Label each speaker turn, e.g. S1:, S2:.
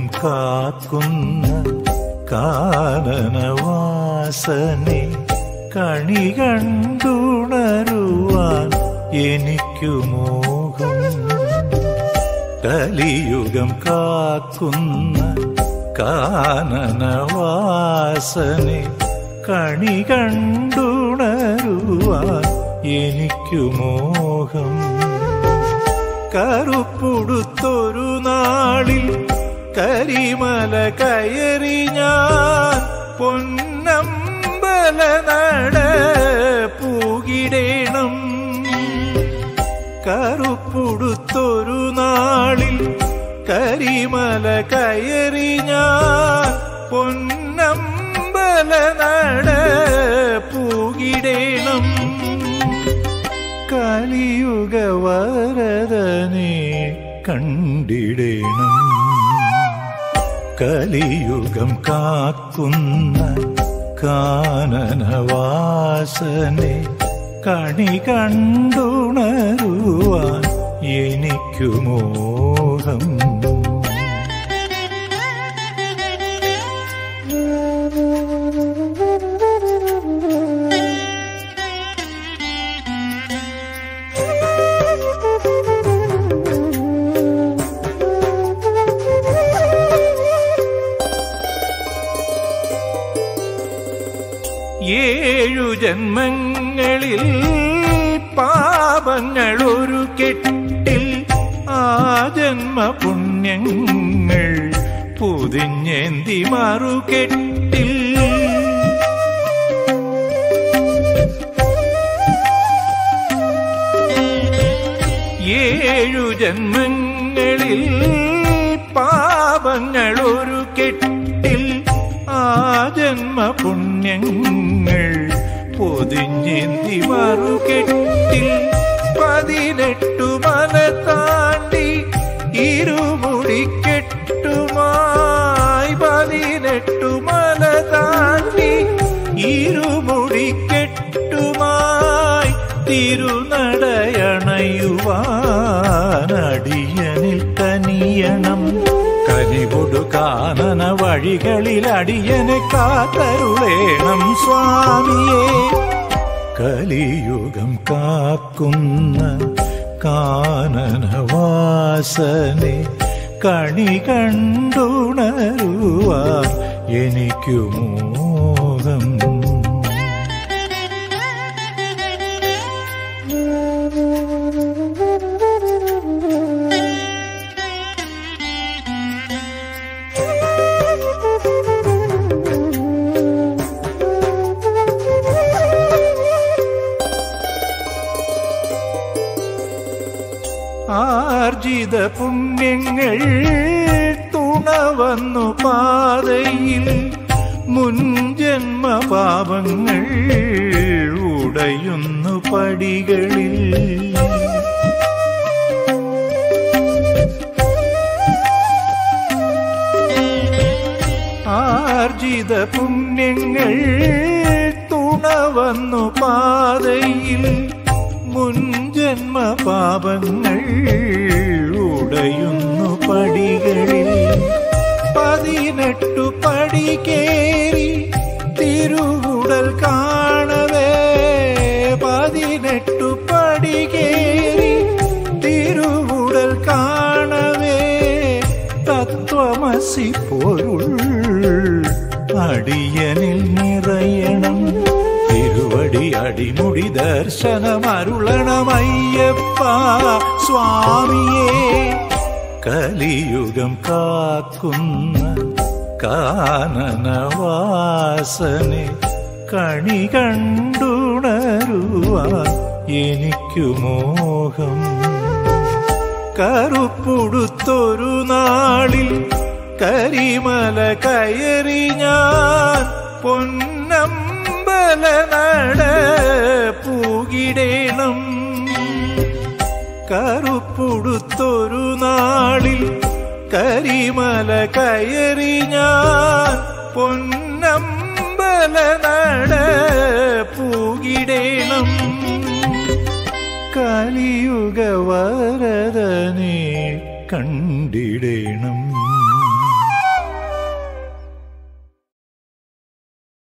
S1: കാക്കുന്ന കാനനവാസനെ കണി കണ്ടുണരുവാൻ എനിക്കു മോഹം. കലിയുഗം കാക്കുന്ന കാനനവാസനെ കണി കണ്ടുണരുവാൻ എനിക്കു മോഹം. കറുപ്പുടുത്തൊരു നാളിൽ കരിമല കയറി ഞാൻ പൊന്നമ്പല നട പൂകിടേണം. കറുപ്പുടുത്തൊരു നാളിൽ കരിമല കയറി ഞാൻ പൊന്നമ്പല നട പൂകിടേണം. കലിയുഗ വരദനെ കണ്ടിടേണം. കലിയുഗം കാക്കുന്ന കാനനവാസനെ കണി കണ്ടുണരുവാൻ എനിക്കു മോഹം ജന്മങ്ങളിൽ പാപങ്ങളൊരു കെട്ടിൽ ആ ജന്മ പുണ്യങ്ങൾ പുതിഞ്ഞേന്തി മറുകെട്ടിൽ. ഏഴു ജന്മങ്ങളിൽ പാപങ്ങളൊരു കെട്ടിൽ ആ ജന്മ പുണ്യങ്ങൾ പൊതിഞ്ഞെന്തി മറുകെട്ടിൽ പതിനെട്ടു മല താണ്ടി ഇരുമുടിക്കെട്ടുമായി പതിനെട്ടു മല താണ്ടി ഇരുമുടിക്കെട്ടുമായി തിരുനടയണയുവാനടിയനിൽ കനികൊടു കാനന വഴികളിൽ അടിയനെ കാത്തരുളേണം സ്വാമിയെ. കലിയുഗം കാക്കുന്ന കാനനവാസനെ കണി കണ്ടുണരുവാ എനിക്കു മോഹം ആർജിത പുണ്യങ്ങൾ തുണ വന്നു പാതയിൽ മുൻജന്മ പാപങ്ങൾ ഉടയുന്നു പടികളിൽ. ആർജിത പുണ്യങ്ങൾ തുണ വന്നു പാതയിൽ. പാപങ്ങൾ ഉടയുന്നു പടികളിൽ. പതിനെട്ടു പടി കേറി തിരുവുടൽ കാണവേ. പതിനെട്ടു പടി കേറി തിരുവുടൽ കാണവേ. തത്വമസി പൊരുൾ അടിയനിൽ അടിമുടി ദർശനമരുളണമയ്യപ്പ സ്വാമിയേ. കലിയുഗം കാക്കുന്ന കാനനവാസനെ കണി കണ്ടുണരുവാൻ എനിക്കു മോഹം. കറുപ്പുടുത്തൊരു നാളിൽ കരിമല കയറി ഞാൻ പൊന്നമ്പല നട പൂകിടേണം കറുപ്പുടുത്തൊരു നാളിൽ കരിമല കയറി ഞാൻ പൊന്നമ്പല നട പൂകിടേണം. കലിയുഗ വരദനെ കണ്ടിടേണം.